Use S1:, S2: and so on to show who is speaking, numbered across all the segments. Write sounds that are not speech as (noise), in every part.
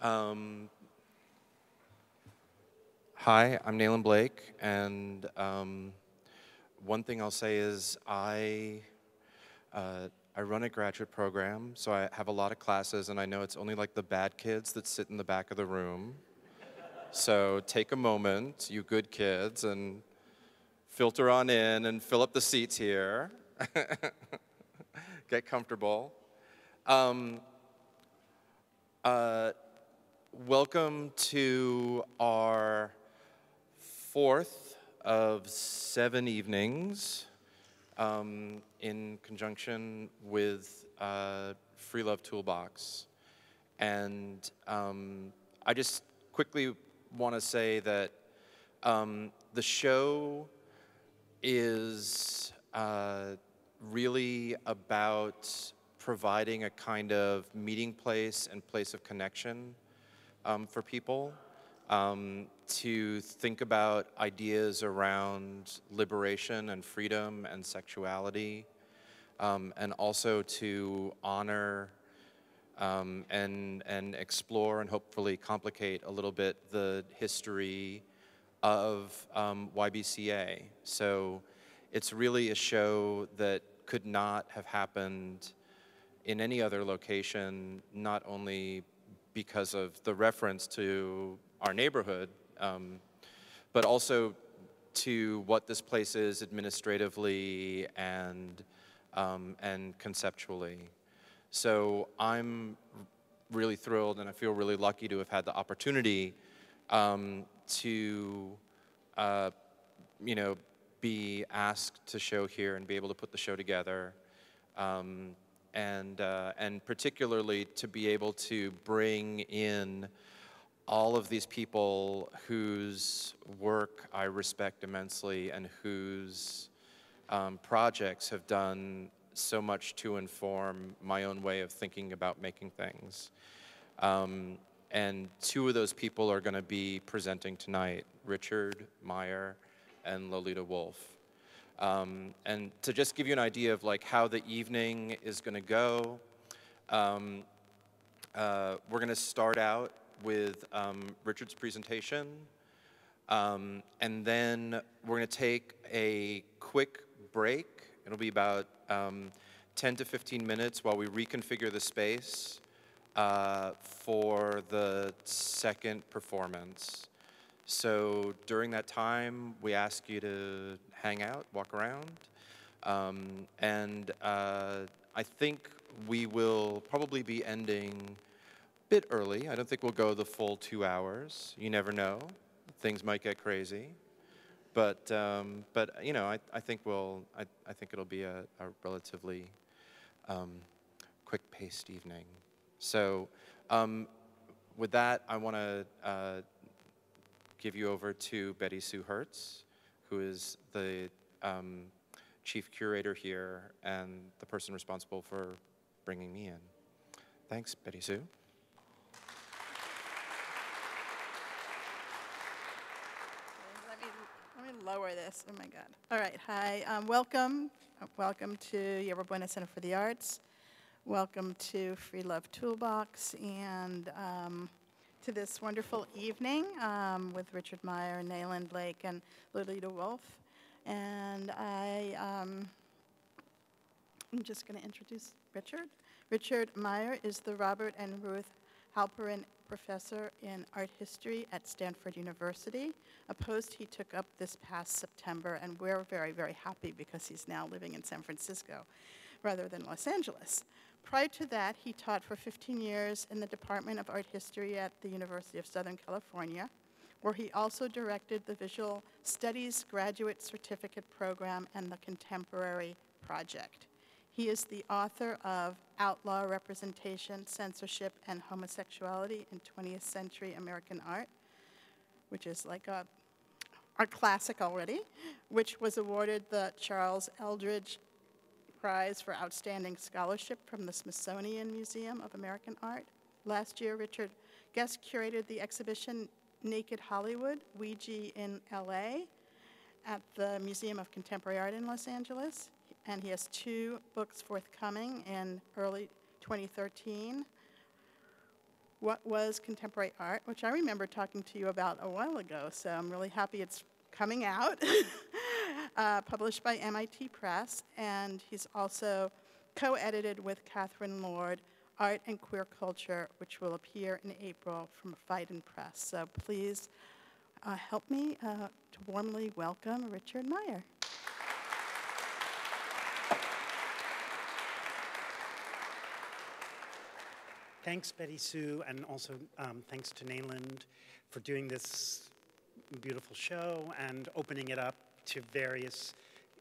S1: Um, hi, I'm Nayland Blake, and um, one thing I'll say is I uh, I run a graduate program, so I have a lot of classes, and I know it's only like the bad kids that sit in the back of the room. So take a moment, you good kids, and filter on in and fill up the seats here. (laughs) Get comfortable. Um, uh, welcome to our fourth of seven evenings um, in conjunction with uh, Free Love Toolbox. And um, I just quickly want to say that um, the show is uh, really about providing a kind of meeting place and place of connection um, for people um, to think about ideas around liberation and freedom and sexuality, um, and also to honor um, and, and explore and hopefully complicate a little bit the history of um, YBCA. So it's really a show that could not have happened in any other location, not only because of the reference to our neighborhood, um, but also to what this place is administratively and, um, and conceptually. So I'm really thrilled and I feel really lucky to have had the opportunity um, to, uh, you know, be asked to show here and be able to put the show together. Um, and, uh, and particularly to be able to bring in all of these people whose work I respect immensely and whose um, projects have done so much to inform my own way of thinking about making things. Um, and two of those people are going to be presenting tonight, Richard Meyer and Lolita Wolf. Um, and to just give you an idea of like how the evening is going to go, um, uh, we're going to start out with um, Richard's presentation, um, and then we're going to take a quick break. It'll be about um, 10 to 15 minutes while we reconfigure the space uh, for the second performance. So during that time, we ask you to hang out, walk around, um, and uh, I think we will probably be ending a bit early. I don't think we'll go the full two hours. You never know. Things might get crazy. But, um, but you know, I, I think we'll, I, I think it'll be a, a relatively um, quick-paced evening. So um, with that, I want to uh, give you over to Betti-Sue Hertz, who is the um, chief curator here and the person responsible for bringing me in. Thanks, Betti-Sue.
S2: Let me, lower this. Oh my God. All right. Hi. Um, welcome. Uh, welcome to Yerba Buena Center for the Arts. Welcome to Free Love Toolbox. And um, to this wonderful evening um, with Richard Meyer, Nayland Blake, and Lolita Wolf. And I, um, I'm just going to introduce Richard. Richard Meyer is the Robert and Ruth Halperin Professor in Art History at Stanford University, a post he took up this past September, and we're very, very happy because he's now living in San Francisco rather than Los Angeles. Prior to that, he taught for 15 years in the Department of Art History at the University of Southern California, where he also directed the Visual Studies Graduate Certificate Program and the Contemporary Project. He is the author of Outlaw Representation, Censorship, and Homosexuality in 20th Century American Art, which is like a art classic already, which was awarded the Charles Eldredge Prize for Outstanding Scholarship from the Smithsonian Museum of American Art. Last year, Richard guest curated the exhibition Naked Hollywood, Weegee in LA, at the Museum of Contemporary Art in Los Angeles. and he has two books forthcoming in early 2013. What was contemporary art, which I remember talking to you about a while ago, so I'm really happy it's coming out. (laughs) uh, published by MIT Press, and he's also co edited with Catherine Lord Art and Queer Culture, which will appear in April from Phaidon Press. So please uh, help me uh, to warmly welcome Richard Meyer.
S3: Thanks, Betti-Sue, and also um, thanks to Nayland for doing this beautiful show and opening it up to various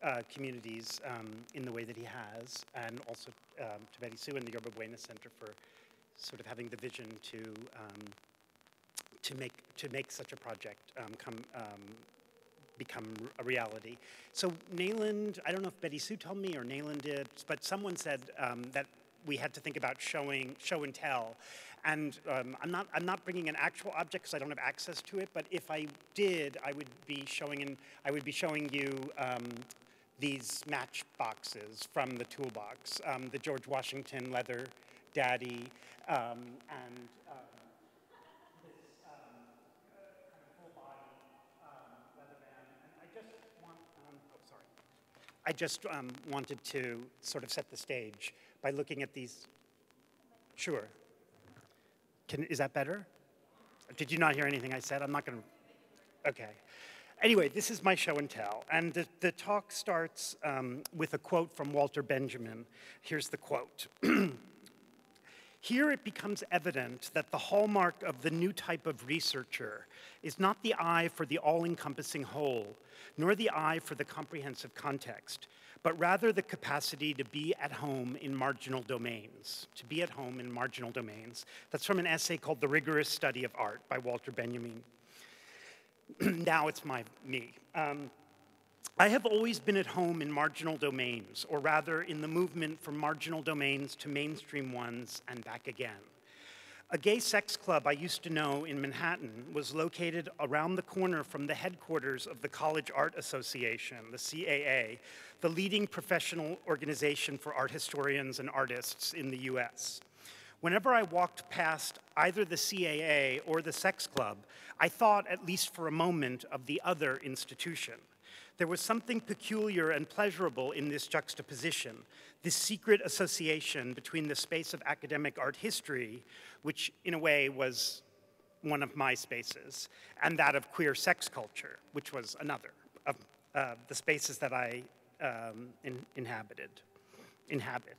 S3: uh, communities um, in the way that he has, and also um, to Betti-Sue and the Yerba Buena Center for sort of having the vision to um, to make to make such a project um, come um, become a reality. So Nayland, I don't know if Betti-Sue told me or Nayland did, but someone said um, that we had to think about showing show and tell. And um, I'm, not, I'm not bringing an actual object because I don't have access to it, but if I did, I would be showing, in, I would be showing you um, these match boxes from the toolbox, um, the George Washington leather daddy, um, and um, this um, kind of full body leather band. And I just want, oh, sorry. I just wanted to sort of set the stage by looking at these. Sure. Can, is that better? Did you not hear anything I said? I'm not going to. Okay. Anyway, this is my show and tell. And the, the talk starts um, with a quote from Walter Benjamin. Here's the quote (clears throat) Here it becomes evident that the hallmark of the new type of researcher is not the eye for the all encompassing whole, nor the eye for the comprehensive context, but rather the capacity to be at home in marginal domains. To be at home in marginal domains. That's from an essay called The Rigorous Study of Art by Walter Benjamin. (clears throat) now it's my me. Um, I have always been at home in marginal domains, or rather in the movement from marginal domains to mainstream ones and back again. A gay sex club I used to know in Manhattan was located around the corner from the headquarters of the College Art Association, the CAA, the leading professional organization for art historians and artists in the US. Whenever I walked past either the CAA or the sex club, I thought, at least for a moment, of the other institution. There was something peculiar and pleasurable in this juxtaposition, this secret association between the space of academic art history, which in a way was one of my spaces, and that of queer sex culture, which was another of uh, the spaces that I um, in, inhabited, inhabit,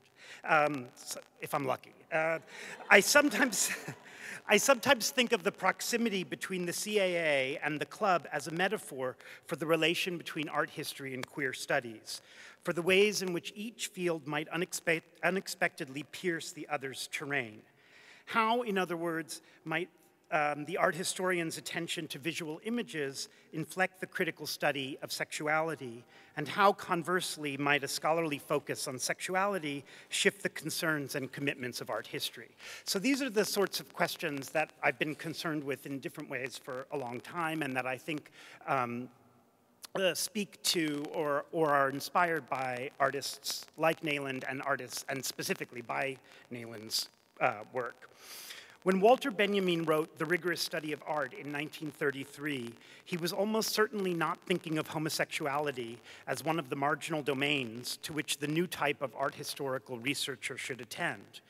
S3: um, so if I'm lucky. Uh, I sometimes. (laughs) I sometimes think of the proximity between the CAA and the club as a metaphor for the relation between art history and queer studies, for the ways in which each field might unexpe unexpectedly pierce the other's terrain. How, in other words, might um, the art historian's attention to visual images inflect the critical study of sexuality, and how, conversely, might a scholarly focus on sexuality shift the concerns and commitments of art history? So these are the sorts of questions that I've been concerned with in different ways for a long time, and that I think um, uh, speak to or, or are inspired by artists like Nayland and artists, and specifically by Nayland's uh, work. When Walter Benjamin wrote The Rigorous Study of Art in 1933, he was almost certainly not thinking of homosexuality as one of the marginal domains to which the new type of art historical researcher should attend.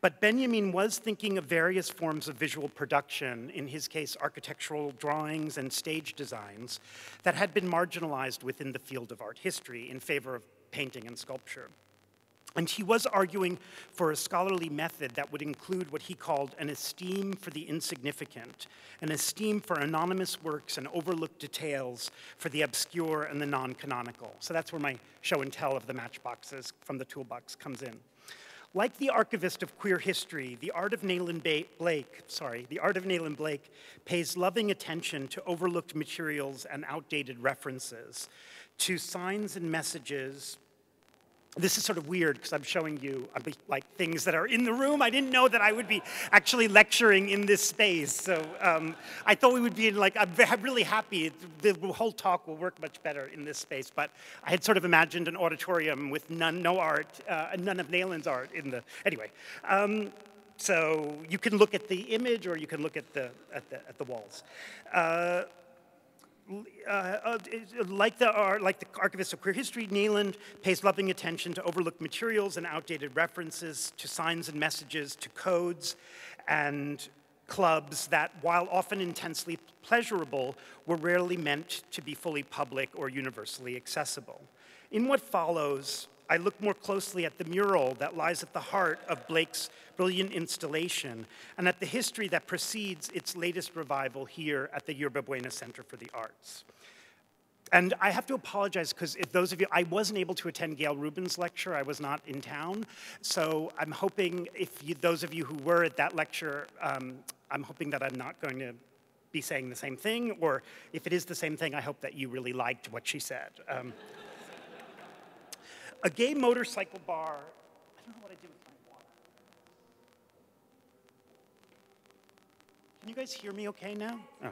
S3: But Benjamin was thinking of various forms of visual production, in his case, architectural drawings and stage designs, that had been marginalized within the field of art history in favor of painting and sculpture. And he was arguing for a scholarly method that would include what he called an esteem for the insignificant, an esteem for anonymous works and overlooked details for the obscure and the non canonical. So that's where my show and tell of the matchboxes from the toolbox comes in. Like the archivist of queer history, the art of Nayland Blake, sorry, the art of Nayland Blake pays loving attention to overlooked materials and outdated references, to signs and messages this is sort of weird because I'm showing you like things that are in the room. I didn't know that I would be actually lecturing in this space. So um, I thought we would be in like, I'm really happy. The whole talk will work much better in this space. But I had sort of imagined an auditorium with none, no art, uh, none of Nayland's art in the, anyway. Um, so you can look at the image or you can look at the, at the, at the walls. Uh, uh, uh like, the, uh, like the archivist of queer history, Nayland pays loving attention to overlooked materials and outdated references, to signs and messages, to codes and clubs that, while often intensely pleasurable, were rarely meant to be fully public or universally accessible. In what follows, I look more closely at the mural that lies at the heart of Blake's brilliant installation and at the history that precedes its latest revival here at the Yerba Buena Center for the Arts. And I have to apologize because if those of you, I wasn't able to attend Gayle Rubin's lecture. I was not in town. So I'm hoping if you, those of you who were at that lecture, um, I'm hoping that I'm not going to be saying the same thing. Or if it is the same thing, I hope that you really liked what she said. Um, a gay motorcycle bar. I don't know what I did with my water. Can you guys hear me okay now? Oh.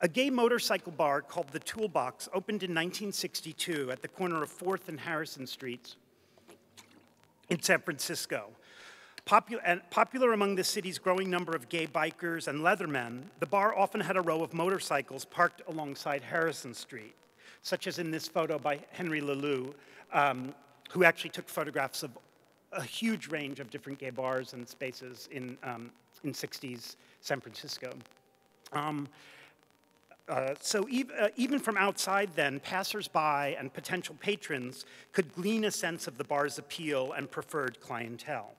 S3: A gay motorcycle bar called The Toolbox opened in 1962 at the corner of 4th and Harrison Streets in San Francisco. Popu popular among the city's growing number of gay bikers and leathermen, the bar often had a row of motorcycles parked alongside Harrison Street, such as in this photo by Henry Lelou, um, who actually took photographs of a huge range of different gay bars and spaces in, um, in 60s San Francisco. Um, uh, so ev uh, even from outside then, passersby and potential patrons could glean a sense of the bar's appeal and preferred clientele.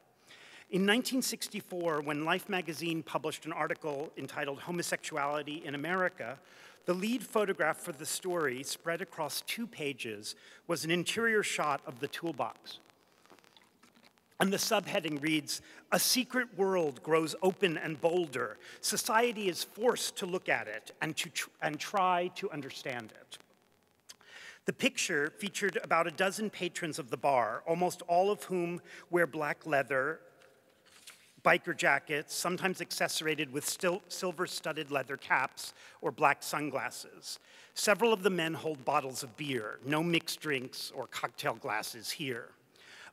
S3: In 1964, when Life magazine published an article entitled Homosexuality in America, the lead photograph for the story, spread across two pages, was an interior shot of the toolbox. And the subheading reads A secret world grows open and bolder. Society is forced to look at it and, to tr and try to understand it. The picture featured about a dozen patrons of the bar, almost all of whom wear black leather biker jackets, sometimes accessorated with silver-studded leather caps or black sunglasses. Several of the men hold bottles of beer, no mixed drinks or cocktail glasses here.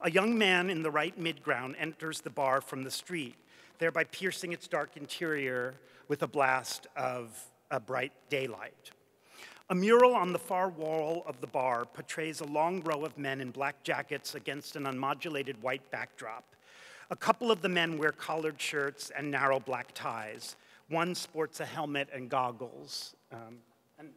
S3: A young man in the right midground enters the bar from the street, thereby piercing its dark interior with a blast of a bright daylight. A mural on the far wall of the bar portrays a long row of men in black jackets against an unmodulated white backdrop. A couple of the men wear collared shirts and narrow black ties. One sports a helmet and goggles. Um, and,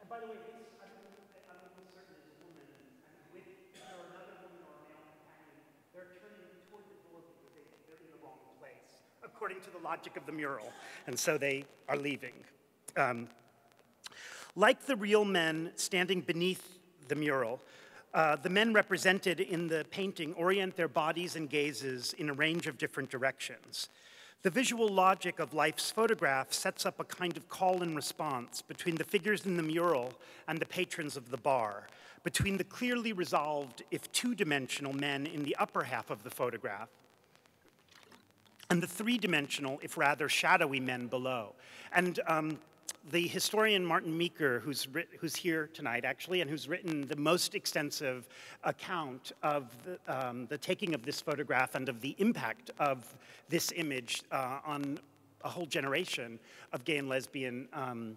S3: and, by the way, this, I don't know certain woman, and with another woman or a male companion, they're turning toward the door they think they're in the wrong place, according to the logic of the mural. And so they are leaving. Um, like the real men standing beneath the mural, uh, the men represented in the painting orient their bodies and gazes in a range of different directions. The visual logic of life's photograph sets up a kind of call and response between the figures in the mural and the patrons of the bar, between the clearly resolved, if two-dimensional men in the upper half of the photograph and the three-dimensional, if rather shadowy men below. And um, the historian Martin Meeker, who's, who's here tonight actually, and who's written the most extensive account of the, um, the taking of this photograph and of the impact of this image uh, on a whole generation of gay and lesbian um,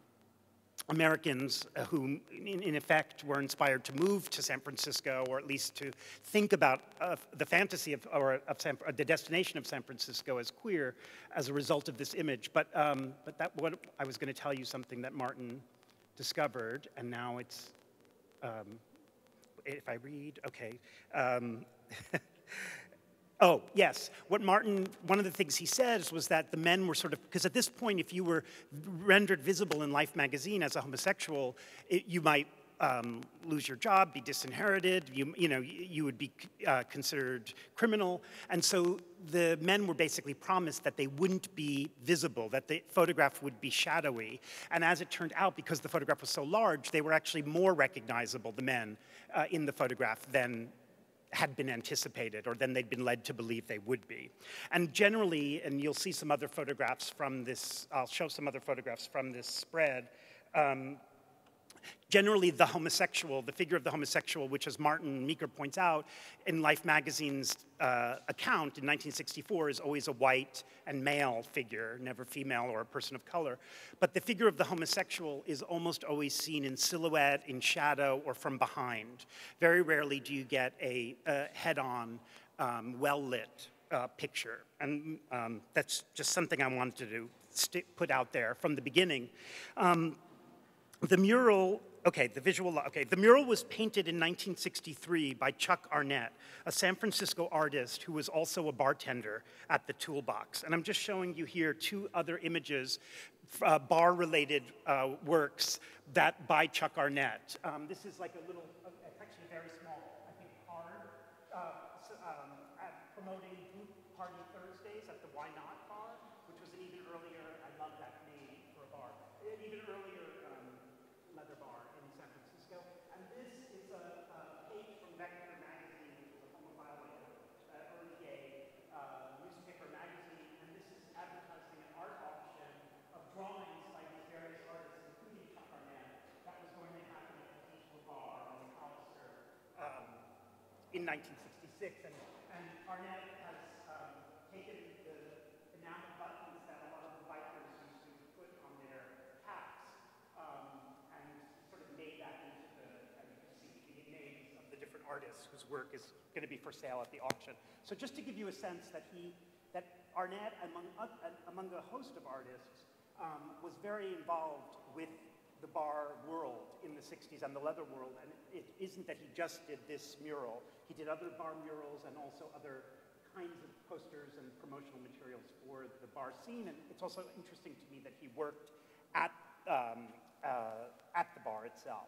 S3: Americans uh, who, in, effect, were inspired to move to San Francisco, or at least to think about uh, the fantasy of, or of San, the destination of San Francisco as queer as a result of this image. But, um, but that, what I was going to tell you something that Martin discovered, and now it's, um, if I read, okay. Um, (laughs) Oh, yes. What Martin, one of the things he says was that the men were sort of, because at this point, if you were rendered visible in Life magazine as a homosexual, it, you might um, lose your job, be disinherited, you, you know, you, would be uh, considered criminal. And so the men were basically promised that they wouldn't be visible, that the photograph would be shadowy. And as it turned out, because the photograph was so large, they were actually more recognizable, the men, uh, in the photograph than had been anticipated or than they'd been led to believe they would be. And generally, and you'll see some other photographs from this, I'll show some other photographs from this spread, um, Generally, the homosexual, the figure of the homosexual, which as Martin Meeker points out in Life magazine's uh, account in 1964, is always a white and male figure, never female or a person of color. But the figure of the homosexual is almost always seen in silhouette, in shadow, or from behind. Very rarely do you get a, a head on, um, well lit uh, picture. And um, that's just something I wanted to put out there from the beginning. Um, the mural, okay, the visual, okay, the mural was painted in 1963 by Chuck Arnett, a San Francisco artist who was also a bartender at the Toolbox. And I'm just showing you here two other images, uh, bar-related uh, works that by Chuck Arnett. Um, this is like a little, it's actually very small, I think card, uh, um, promoting Group Party Thursdays at the Why Not Bar, which was an even earlier, I love that name for a bar, an even earlier leather bar in San Francisco. And this is a, a page from Vector magazine, which is a homophile uh, early gay uh, newspaper magazine. And this is advertising an art auction of drawings by these various artists, including Chuck Arnett, that was going to happen at the Peaceful Bar on Hollister um, in 1966. And, and Arnett has um, taken the enamel buttons that a lot of the bikers used to put on their hats um, and sort of made that into the, as you can see, the names of the different artists whose work is going to be for sale at the auction. So just to give you a sense that he, that Arnett, among, uh, among a host of artists, um, was very involved with the bar world in the 60s and the leather world. And it isn't that he just did this mural. He did other bar murals and also other kinds of posters and promotional materials for the bar scene. And it's also interesting to me that he worked at um, uh, at the bar itself.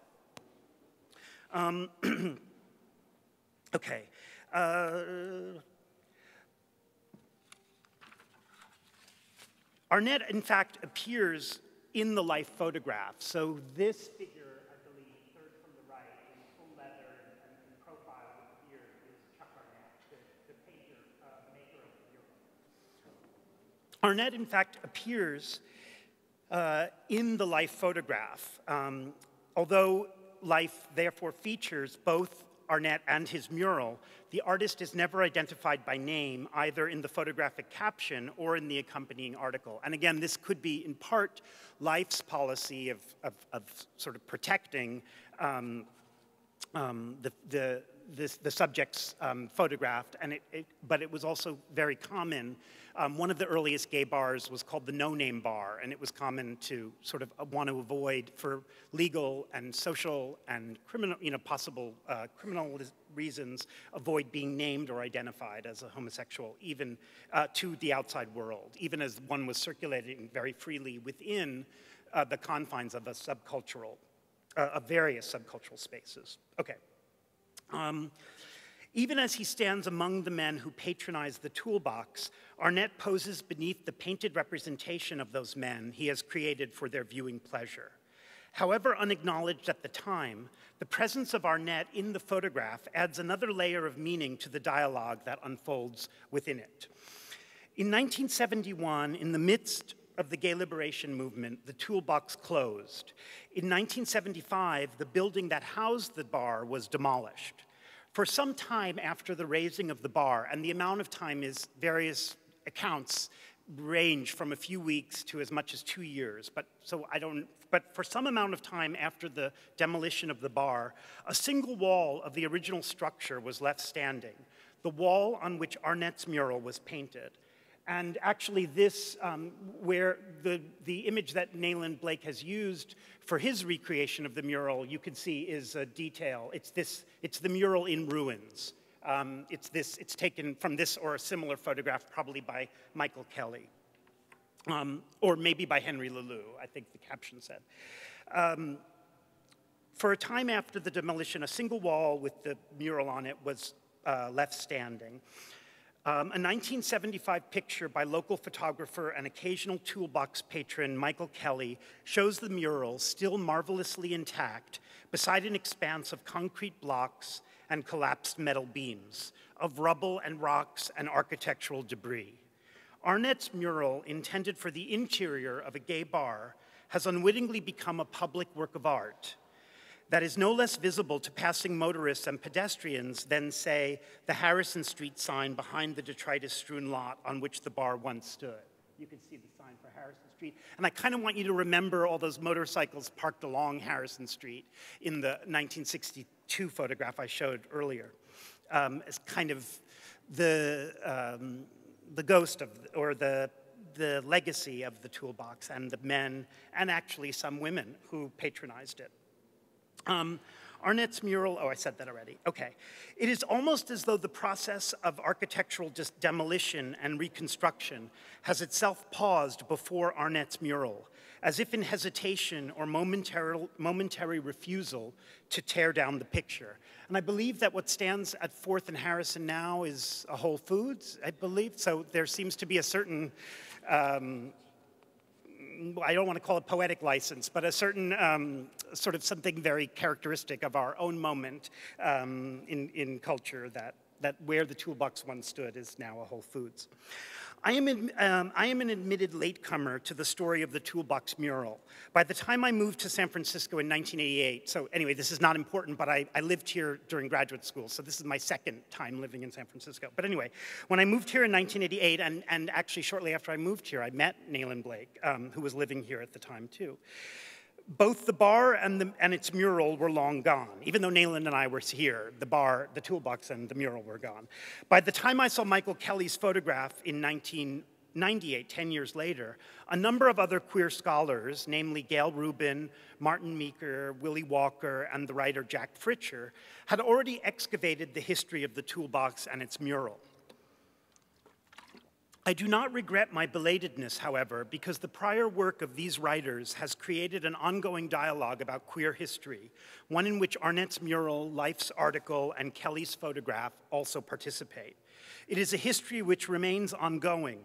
S3: Um, (clears throat) okay. Uh, Arnett, in fact, appears in the life photograph. So this figure, I believe, third from the right, in full leather and, and profile with the beard, is Chuck Arnett, the, the painter, uh, maker of the mural. Arnett, in fact, appears uh, in the life photograph. Um, although life therefore features both Arnett and his mural, the artist is never identified by name either in the photographic caption or in the accompanying article. And again, this could be in part life's policy of, of, of sort of protecting um, um, the, the, this, the subjects um, photographed, and it, it, but it was also very common. Um, one of the earliest gay bars was called the No Name Bar, and it was common to sort of uh, want to avoid, for legal and social and criminal, you know, possible uh, criminal reasons, avoid being named or identified as a homosexual, even uh, to the outside world, even as one was circulating very freely within uh, the confines of a subcultural, uh, of various subcultural spaces. Okay. Um, even as he stands among the men who patronize the toolbox, Arnett poses beneath the painted representation of those men he has created for their viewing pleasure. However unacknowledged at the time, the presence of Arnett in the photograph adds another layer of meaning to the dialogue that unfolds within it. In 1971, in the midst of the gay liberation movement, the toolbox closed. In 1975, the building that housed the bar was demolished. For some time after the raising of the bar, and the amount of time is various accounts range from a few weeks to as much as two years, but so I don't, but for some amount of time after the demolition of the bar, a single wall of the original structure was left standing, the wall on which Arnett's mural was painted. And actually, this, um, where the, the image that Nayland Blake has used for his recreation of the mural, you can see is a detail. It's, this, it's the mural in ruins. Um, it's, this, it's taken from this or a similar photograph, probably by Michael Kelly, um, or maybe by Henry Leleux, I think the caption said. Um, For a time after the demolition, a single wall with the mural on it was uh, left standing. Um, a 1975 picture by local photographer and occasional toolbox patron Michael Kelly shows the mural still marvelously intact beside an expanse of concrete blocks and collapsed metal beams, of rubble and rocks and architectural debris. Arnett's mural, intended for the interior of a gay bar, has unwittingly become a public work of art that is no less visible to passing motorists and pedestrians than, say, the Harrison Street sign behind the detritus strewn lot on which the bar once stood. You can see the sign for Harrison Street. And I kind of want you to remember all those motorcycles parked along Harrison Street in the 1962 photograph I showed earlier um, as kind of the, um, the ghost of, or the, the legacy of the toolbox and the men and actually some women who patronized it. Um, Arnett's mural, oh, I said that already. Okay. It is almost as though the process of architectural just demolition and reconstruction has itself paused before Arnett's mural, as if in hesitation or momentary, momentary refusal to tear down the picture. And I believe that what stands at 4th and Harrison now is a Whole Foods, I believe. So there seems to be a certain um, I don't want to call it poetic license, but a certain um, sort of something very characteristic of our own moment um, in, in culture that, that where the toolbox once stood is now a Whole Foods. I am, um, I am an admitted latecomer to the story of the Toolbox mural. By the time I moved to San Francisco in 1988, so anyway, this is not important, but I, I lived here during graduate school, so this is my second time living in San Francisco. But anyway, when I moved here in 1988, and, and actually shortly after I moved here, I met Nayland Blake, um, who was living here at the time too both the bar and, the, and, its mural were long gone. Even though Nayland and I were here, the bar, the toolbox, and the mural were gone. By the time I saw Michael Kelly's photograph in 1998, 10 years later, a number of other queer scholars, namely Gayle Rubin, Martin Meeker, Willie Walker, and the writer Jack Fritscher, had already excavated the history of the toolbox and its mural. I do not regret my belatedness, however, because the prior work of these writers has created an ongoing dialogue about queer history, one in which Arnett's mural, Life's article, and Kelly's photograph also participate. It is a history which remains ongoing,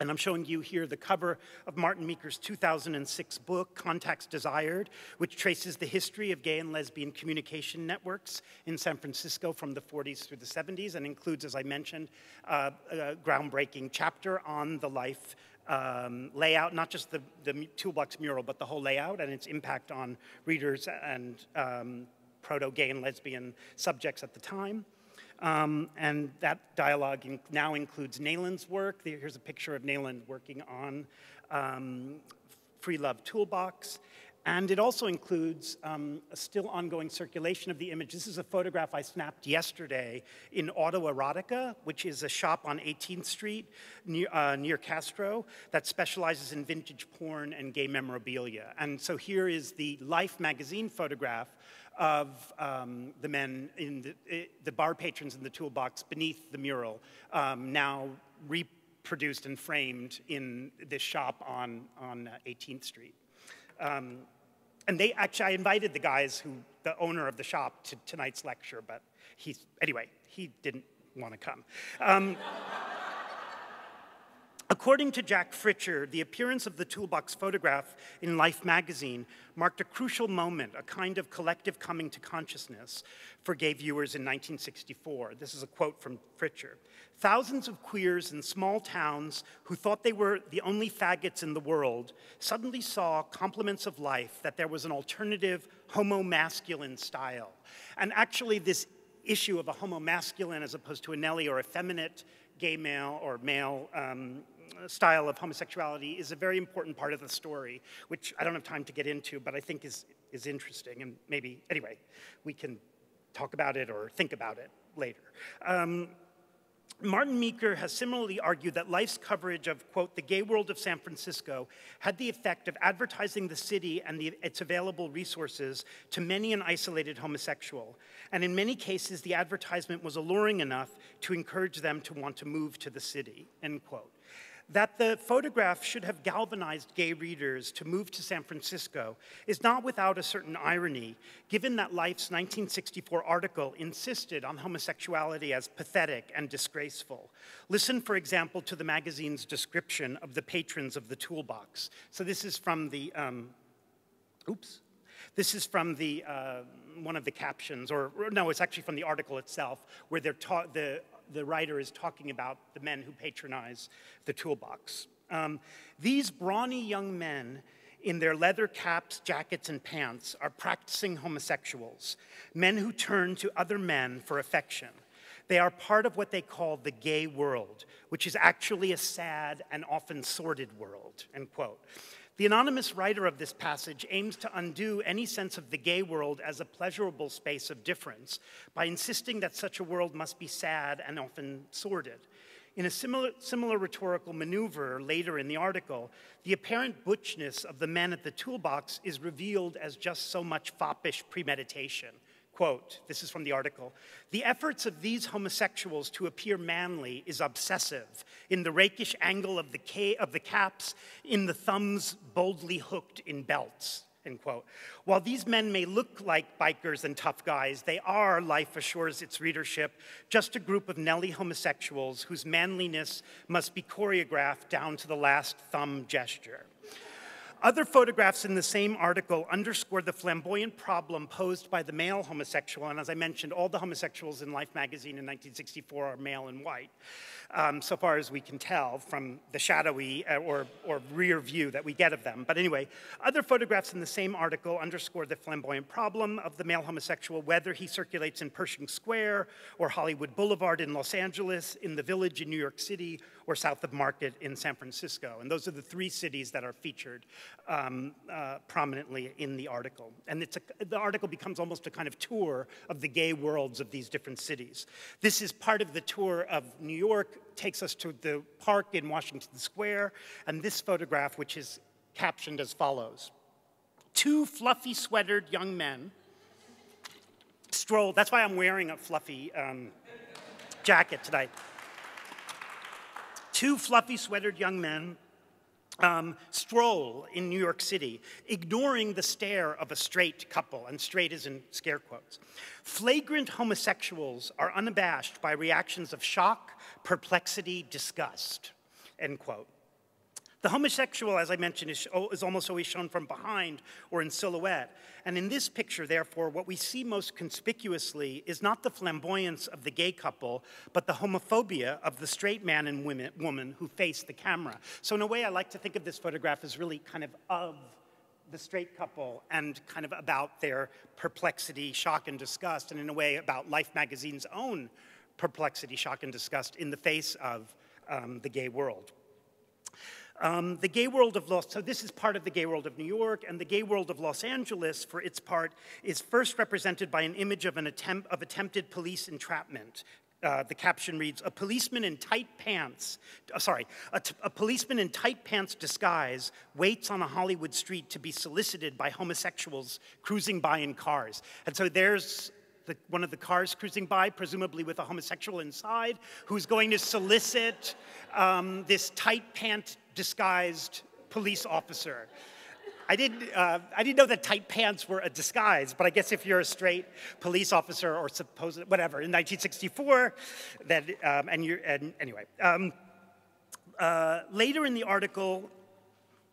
S3: and I'm showing you here the cover of Martin Meeker's 2006 book, Contacts Desired, which traces the history of gay and lesbian communication networks in San Francisco from the 40s through the 70s and includes, as I mentioned, uh, a groundbreaking chapter on the life um, layout, not just the, the toolbox mural, but the whole layout and its impact on readers and um, proto-gay and lesbian subjects at the time. Um, and that dialogue in, now includes Nayland's work. Here's a picture of Nayland working on um, Free Love Toolbox. And it also includes um, a still ongoing circulation of the image. This is a photograph I snapped yesterday in Auto Erotica, which is a shop on 18th Street near, uh, near Castro that specializes in vintage porn and gay memorabilia. And so here is the Life magazine photograph of um, the men in the, the, bar patrons in the toolbox beneath the mural, um, now reproduced and framed in this shop on, on 18th uh, Street. Um, and they actually, I invited the guys who, the owner of the shop to tonight's lecture, but he's, anyway, he didn't want to come. According to Jack Fritscher, the appearance of the toolbox photograph in Life magazine marked a crucial moment, a kind of collective coming to consciousness for gay viewers in 1964. This is a quote from Fritscher. Thousands of queers in small towns who thought they were the only faggots in the world suddenly saw complements of life, that there was an alternative homo masculine style. And actually, this issue of a homo masculine as opposed to a Nelly or effeminate gay male or male um, style of homosexuality is a very important part of the story, which I don't have time to get into, but I think is, is interesting. And maybe, anyway, we can talk about it or think about it later. Um, Martin Meeker has similarly argued that life's coverage of, quote, the gay world of San Francisco had the effect of advertising the city and the, its available resources to many an isolated homosexual. And in many cases, the advertisement was alluring enough to encourage them to want to move to the city, end quote. That the photograph should have galvanized gay readers to move to San Francisco is not without a certain irony, given that Life's 1964 article insisted on homosexuality as pathetic and disgraceful. Listen, for example, to the magazine's description of the patrons of the toolbox. So this is from the, um, oops. This is from the, uh, one of the captions, or, or, no, it's actually from the article itself, where they're the the writer is talking about the men who patronize the toolbox. Um, these brawny young men in their leather caps, jackets, and pants are practicing homosexuals, men who turn to other men for affection. They are part of what they call the gay world, which is actually a sad and often sordid world, end quote. The anonymous writer of this passage aims to undo any sense of the gay world as a pleasurable space of difference by insisting that such a world must be sad and often sordid. In a similar, similar rhetorical maneuver later in the article, the apparent butchness of the men at the toolbox is revealed as just so much foppish premeditation. Quote, this is from the article. The efforts of these homosexuals to appear manly is obsessive in the rakish angle of the, ca- of the caps, in the thumbs boldly hooked in belts. End quote. While these men may look like bikers and tough guys, they are, life assures its readership, just a group of Nelly homosexuals whose manliness must be choreographed down to the last thumb gesture. Other photographs in the same article underscore the flamboyant problem posed by the male homosexual, and as I mentioned, all the homosexuals in Life magazine in 1964 are male and white um, so far as we can tell from the shadowy uh, or, or rear view that we get of them. But anyway, other photographs in the same article underscore the flamboyant problem of the male homosexual, whether he circulates in Pershing Square or Hollywood Boulevard in Los Angeles, in the Village in New York City, or south of Market in San Francisco. And those are the three cities that are featured um, uh, prominently in the article. And a, the article becomes almost a kind of tour of the gay worlds of these different cities. This is part of the tour of New York, takes us to the park in Washington Square, and this photograph, which is captioned as follows. Two fluffy sweatered young men stroll, that's why I'm wearing a fluffy um, jacket tonight. Two fluffy sweatered young men um, stroll in New York City, ignoring the stare of a straight couple, and straight is in scare quotes. Flagrant homosexuals are unabashed by reactions of shock, perplexity, disgust, end quote. The homosexual, as I mentioned, is, is, almost always shown from behind or in silhouette. And in this picture, therefore, what we see most conspicuously is not the flamboyance of the gay couple, but the homophobia of the straight man and women, woman who face the camera. So, in a way, I like to think of this photograph as really kind of of the straight couple and kind of about their perplexity, shock, and disgust, and in a way about Life magazine's own perplexity, shock, and disgust in the face of um, the gay world. Um, the gay world of Los, so this is part of the gay world of New York, and the gay world of Los Angeles, for its part, is first represented by an image of an attempt of attempted police entrapment. Uh, the caption reads, a policeman in tight pants, uh, sorry, a, a policeman in tight pants disguise waits on a Hollywood street to be solicited by homosexuals cruising by in cars. And so there's the, one of the cars cruising by, presumably with a homosexual inside, who's going to solicit um, this tight pant disguised police officer. I didn't, uh, I didn't know that tight pants were a disguise, but I guess if you're a straight police officer or supposed, whatever, in 1964, that, um, and you're, and anyway. Um, uh, later in the article,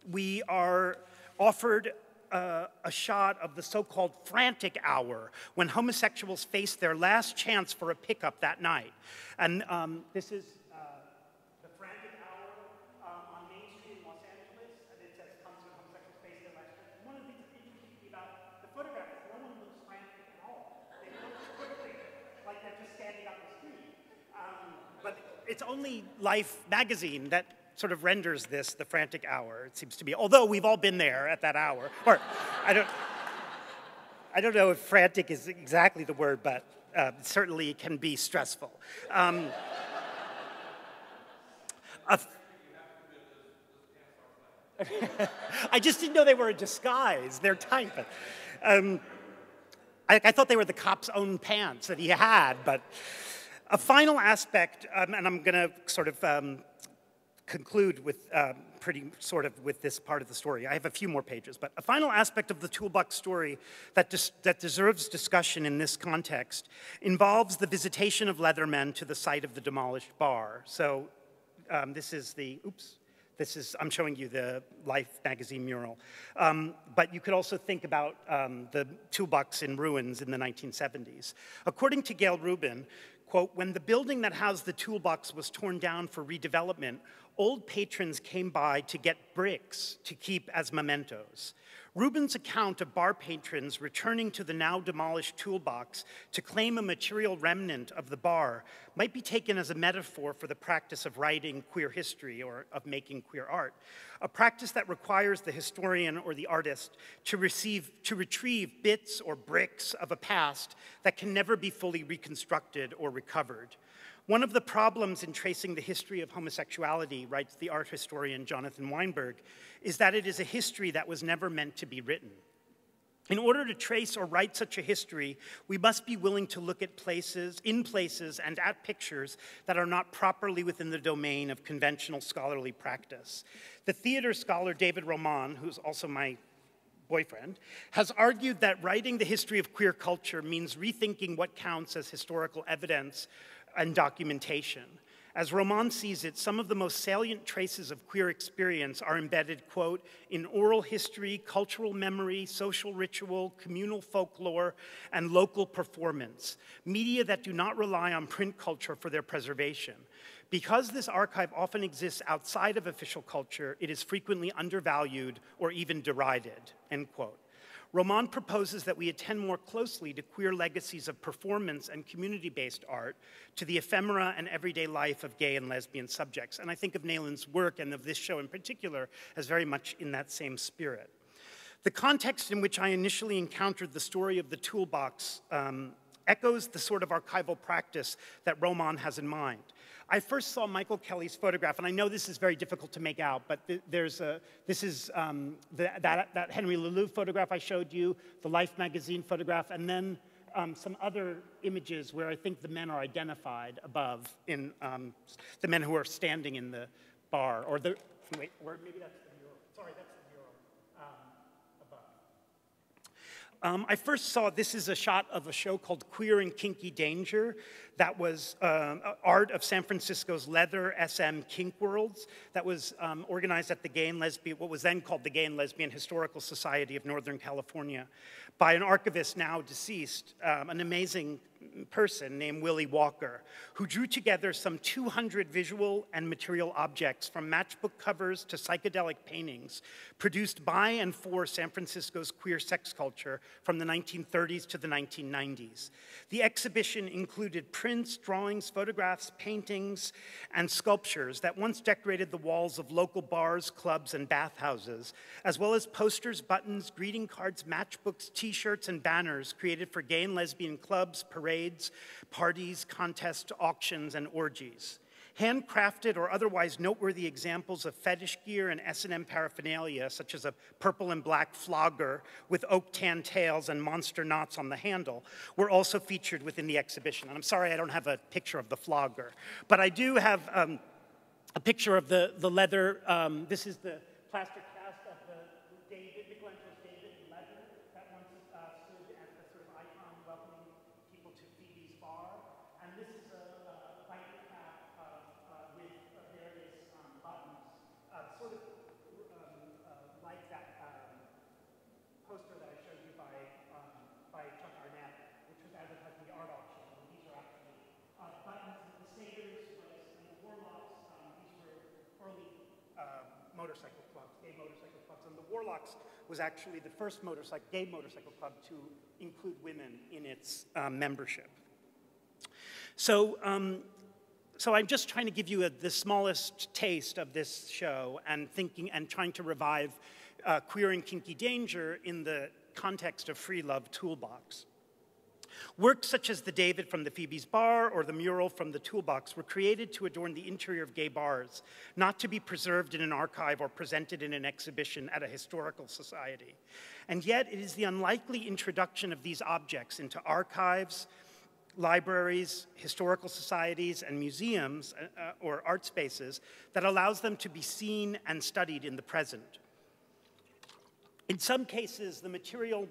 S3: we are offered uh, a shot of the so called frantic hour when homosexuals face their last chance for a pickup that night. And um, this is uh, the frantic hour um, on Main Street in Los Angeles, and it says comes when homosexuals face their last chance. One of the things that's interesting about the photograph is no one looks frantic at all. They look quickly like they're just standing up the street. Um, but it's only Life magazine that sort of renders this the frantic hour, it seems to me. Although we've all been there at that hour. Or, I don't, I don't know if frantic is exactly the word, but uh, certainly it can be stressful. Um, (laughs) I just didn't know they were a disguise. They're tight. But, um, I, I, thought they were the cop's own pants that he had. But a final aspect, um, and I'm going to sort of um, conclude with um, pretty sort of with this part of the story. I have a few more pages, but a final aspect of the toolbox story that, that deserves discussion in this context involves the visitation of Leathermen to the site of the demolished bar. So um, this is the, oops, this is, I'm showing you the Life magazine mural. Um, but you could also think about um, the toolbox in ruins in the 1970s. According to Gayle Rubin, quote, when the building that housed the toolbox was torn down for redevelopment, old patrons came by to get bricks to keep as mementos. Rubin's account of bar patrons returning to the now demolished toolbox to claim a material remnant of the bar might be taken as a metaphor for the practice of writing queer history or of making queer art, a practice that requires the historian or the artist to, receive, to retrieve bits or bricks of a past that can never be fully reconstructed or recovered. One of the problems in tracing the history of homosexuality, writes the art historian Jonathan Weinberg, is that it is a history that was never meant to be written. In order to trace or write such a history, we must be willing to look at places, in places, and at pictures that are not properly within the domain of conventional scholarly practice. The theater scholar David Roman, who's also my boyfriend, has argued that writing the history of queer culture means rethinking what counts as historical evidence and documentation. As Roman sees it, some of the most salient traces of queer experience are embedded, quote, in oral history, cultural memory, social ritual, communal folklore, and local performance, media that do not rely on print culture for their preservation. Because this archive often exists outside of official culture, it is frequently undervalued or even derided, end quote. Roman proposes that we attend more closely to queer legacies of performance and community based art, to the ephemera and everyday life of gay and lesbian subjects. And I think of Nayland's work and of this show in particular as very much in that same spirit. The context in which I initially encountered the story of the toolbox um, echoes the sort of archival practice that Roman has in mind. I first saw Michael Kelly's photograph, and I know this is very difficult to make out, but th there's a, this is um, the, that, that Henry Leleux photograph I showed you, the Life magazine photograph, and then um, some other images where I think the men are identified above in um, the men who are standing in the bar, or the, wait, or maybe that's the mural. Sorry, that's the mural um, above. Um, I first saw this is a shot of a show called Queer and Kinky Danger. That was um, art of San Francisco's Leather SM Kink Worlds. That was um, organized at the Gay and Lesbian, what was then called the Gay and Lesbian Historical Society of Northern California by an archivist now deceased, um, an amazing person named Willie Walker, who drew together some 200 visual and material objects from matchbook covers to psychedelic paintings produced by and for San Francisco's queer sex culture from the 1930s to the 1990s. The exhibition included prints, drawings, photographs, paintings, and sculptures that once decorated the walls of local bars, clubs, and bathhouses, as well as posters, buttons, greeting cards, matchbooks, t shirts, and banners created for gay and lesbian clubs, parades, parades, parties, contests, auctions, and orgies. Handcrafted or otherwise noteworthy examples of fetish gear and S&M paraphernalia, such as a purple and black flogger with oak tan tails and monster knots on the handle, were also featured within the exhibition. And I'm sorry I don't have a picture of the flogger, but I do have um, a picture of the, the leather. Um, this is the plastic was actually the first motorcycle, gay motorcycle club to include women in its um, membership. So, um, so I'm just trying to give you a, the smallest taste of this show and thinking and trying to revive uh, queer and kinky danger in the context of free love toolbox. Works such as the David from the Febe's Bar or the mural from the Toolbox were created to adorn the interior of gay bars, not to be preserved in an archive or presented in an exhibition at a historical society. And yet, it is the unlikely introduction of these objects into archives, libraries, historical societies, and museums uh, uh, or art spaces that allows them to be seen and studied in the present. In some cases, the material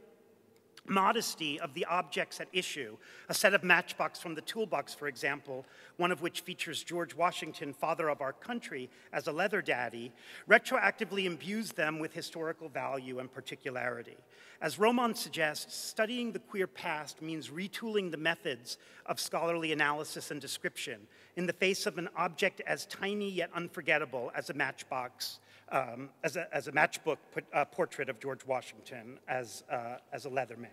S3: modesty of the objects at issue, a set of matchbox from the toolbox, for example, one of which features George Washington, father of our country, as a leather daddy, retroactively imbues them with historical value and particularity. As Roman suggests, studying the queer past means retooling the methods of scholarly analysis and description in the face of an object as tiny yet unforgettable as a matchbox um, as, a, as a matchbook put, uh, portrait of George Washington as, uh, as a leather man.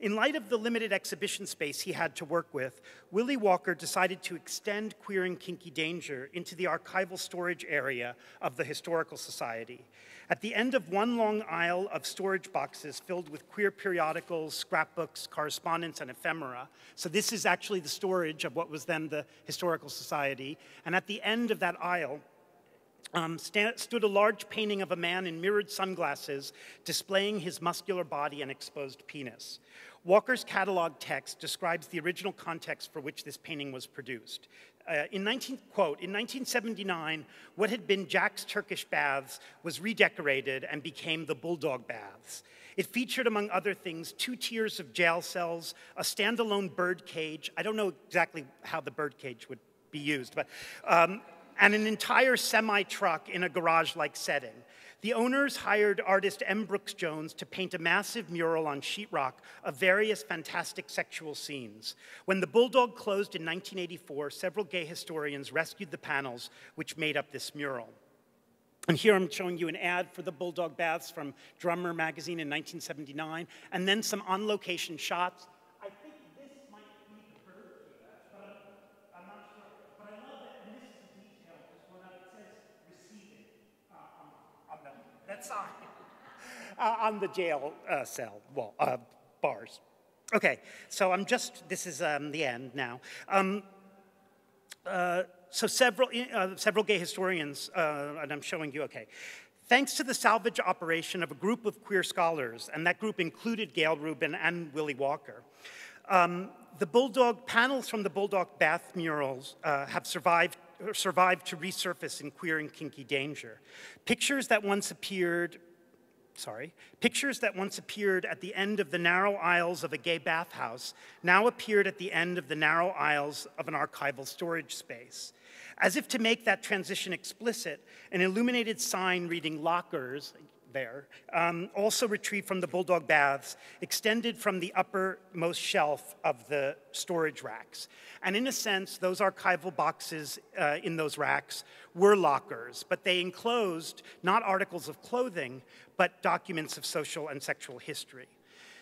S3: In light of the limited exhibition space he had to work with, Willie Walker decided to extend Queer and Kinky Danger into the archival storage area of the Historical Society. At the end of one long aisle of storage boxes filled with queer periodicals, scrapbooks, correspondence, and ephemera. So, this is actually the storage of what was then the Historical Society. And at the end of that aisle, um, stood a large painting of a man in mirrored sunglasses displaying his muscular body and exposed penis. Walker's catalog text describes the original context for which this painting was produced. Uh, in 19, quote, in 1979, what had been Jack's Turkish Baths was redecorated and became the Bulldog Baths. It featured, among other things, two tiers of jail cells, a standalone bird cage. I don't know exactly how the bird cage would be used, but um, and an entire semi truck in a garage like setting. The owners hired artist M. Brooks Jones to paint a massive mural on sheetrock of various fantastic sexual scenes. When the Bulldog closed in 1984, several gay historians rescued the panels which made up this mural. And here I'm showing you an ad for the Bulldog Baths from Drummer magazine in 1979, and then some on location shots (laughs) uh, on the jail uh, cell wall, uh, bars. Okay, so I'm just, this is um, the end now. Um, uh, so several, uh, several gay historians, uh, and I'm showing you, okay. Thanks to the salvage operation of a group of queer scholars, and that group included Gayle Rubin and Willie Walker, um, the Bulldog panels from the Bulldog bath murals have survived survived to resurface in Queer and Kinky Danger. Pictures that once appeared, sorry, pictures that once appeared at the end of the narrow aisles of a gay bathhouse now appeared at the end of the narrow aisles of an archival storage space. As if to make that transition explicit, an illuminated sign reading lockers, there, um, also retrieved from the Bulldog Baths, extended from the uppermost shelf of the storage racks. And in a sense, those archival boxes uh, in those racks were lockers, but they enclosed not articles of clothing, but documents of social and sexual history.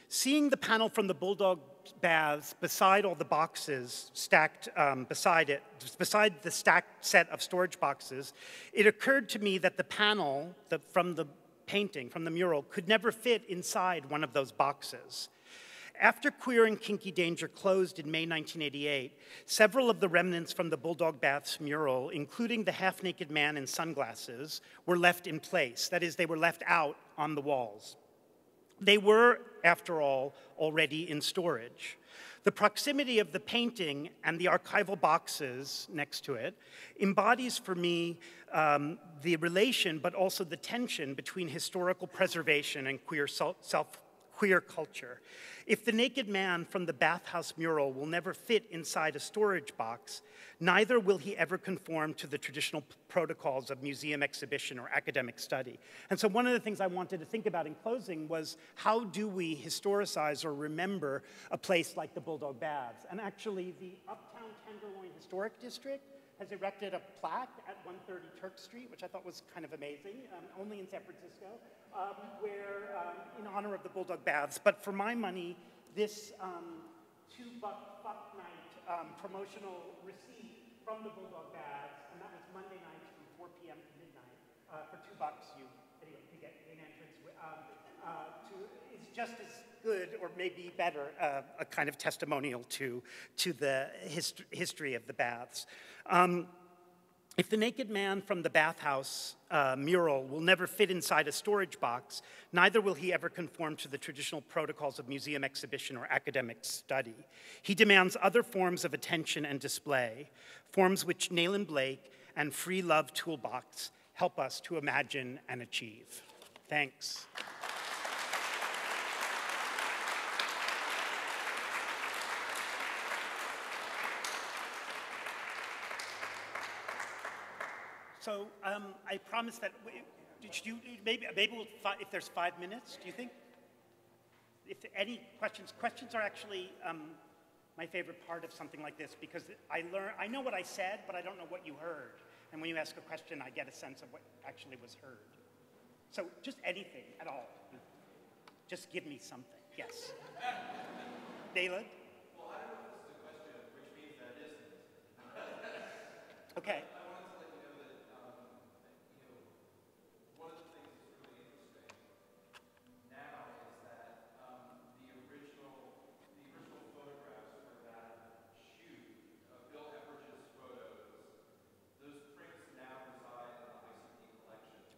S3: Seeing the panel from the Bulldog Baths beside all the boxes stacked um, beside it, beside the stacked set of storage boxes, it occurred to me that the panel the, from the painting from the mural could never fit inside one of those boxes. After Queer and Kinky Danger closed in May 1988, several of the remnants from the Bulldog Baths mural, including the half naked man in sunglasses, were left in place. That is, they were left out on the walls. They were, after all, already in storage. The proximity of the painting and the archival boxes next to it embodies for me um, the relation, but also the tension between historical preservation and queer self queer culture. If the naked man from the bathhouse mural will never fit inside a storage box, neither will he ever conform to the traditional protocols of museum exhibition or academic study. And so one of the things I wanted to think about in closing was how do we historicize or remember a place like the Bulldog Baths? And actually the Uptown Tenderloin Historic District has erected a plaque at 130 Turk Street, which I thought was kind of amazing, um, only in San Francisco, um, where, um, in honor of the Bulldog Baths. But for my money, this um, two buck fuck night um, promotional receipt from the Bulldog Baths, and that was Monday night from 4 p.m. to midnight. Uh, for two bucks, you, anyway, you get an entrance um, uh, to, is just as good or maybe better uh, a kind of testimonial to, to the hist history of the baths. Um, If the naked man from the bathhouse uh, mural will never fit inside a storage box, neither will he ever conform to the traditional protocols of museum exhibition or academic study. He demands other forms of attention and display, forms which Nayland Blake and Free Love Toolbox help us to imagine and achieve. Thanks. So um, I promise that, you, maybe, maybe we'll, fi- if there's five minutes, do you think? If any questions, questions are actually um, my favorite part of something like this because I learn, I know what I said, but I don't know what you heard. And when you ask a question, I get a sense of what actually was heard. So just anything at all. Just give me something. Yes. Dayla? Well, I don't know if this is a question, which means that isn't. Okay.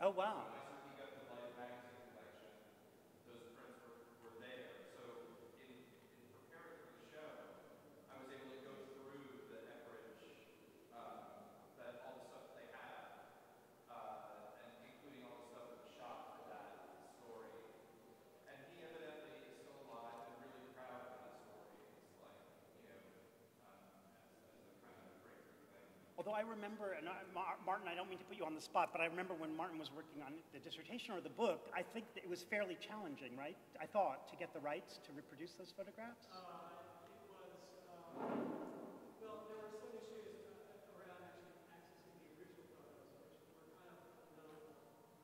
S3: Oh, wow. Although I remember, and I, Martin, I don't mean to put you on the spot, but I remember when Martin was working on the dissertation or the book, I think it was fairly challenging, right? I thought, to get the rights to reproduce those photographs?
S4: Uh, it was, um, well, there were some issues uh, around actually accessing the original photos, which were kind of unknown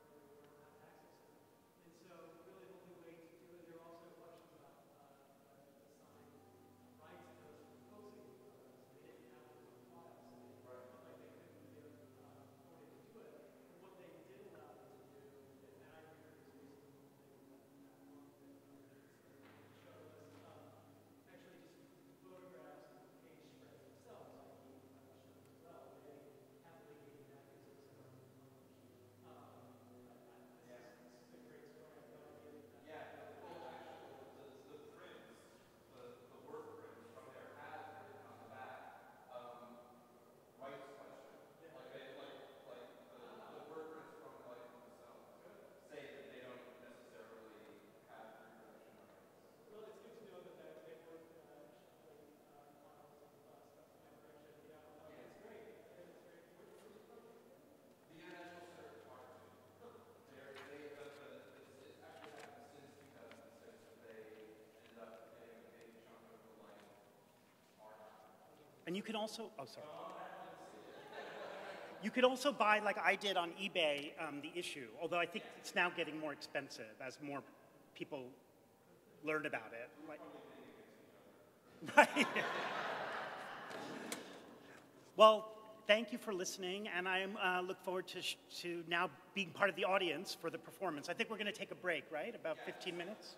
S4: where we were not accessing. And so really the only way to do it, there were also questions about uh, uh, assigned rights to those composing photos. They didn't have those on file, so they felt like they couldn't give uh, authority to it. And what they did allow them to do, and I reproduced recently, show us um, actually just photographs and page spreads themselves, I can uh, show as well. They happily gave me that because it was their own published. Um, I, I, this, is, this is a great story. I have no idea that that Well, it's good to know that that they were uh, showing uh, files of uh, stuff in my collection. Yeah, uh, it's great. Yeah, It's great. Where, where was it from?
S3: You can also, oh, sorry. You could also buy, like I did on eBay, um, the issue, although I think it's now getting more expensive as more people learn about it. Like, right. well, thank you for listening, and I uh, look forward to, to now being part of the audience for the performance. I think we're going to take a break, right? About 15 minutes?